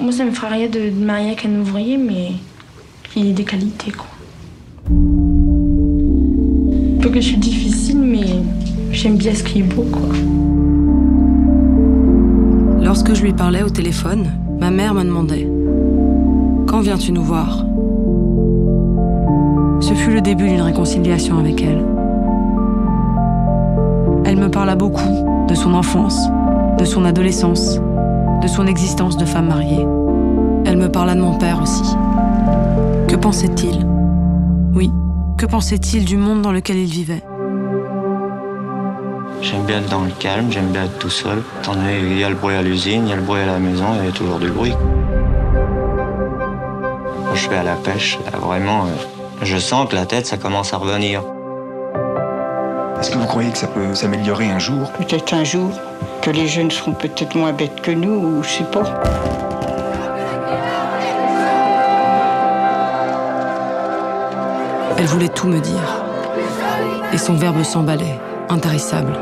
Moi, ça me ferait rien de, de marier avec un ouvrier, mais qu'il ait des qualités, quoi. Peu que je suis difficile, mais j'aime bien ce qui est beau, quoi. Lorsque je lui parlais au téléphone, ma mère me demandait Quand viens-tu nous voir? Ce fut le début d'une réconciliation avec elle. Elle me parla beaucoup de son enfance, de son adolescence, de son existence de femme mariée. Elle me parla de mon père aussi. Que pensait-il? Oui, que pensait-il du monde dans lequel il vivait? J'aime bien être dans le calme, j'aime bien être tout seul. Qu'il y a le bruit à l'usine, il y a le bruit à la maison, il y a toujours du bruit. Quand je vais à la pêche, là, vraiment, euh, je sens que la tête, ça commence à revenir. Est-ce que vous croyez que ça peut s'améliorer un jour? Peut-être un jour que les jeunes seront peut-être moins bêtes que nous, ou je sais pas. Elle voulait tout me dire. Et son verbe s'emballait, intarissable.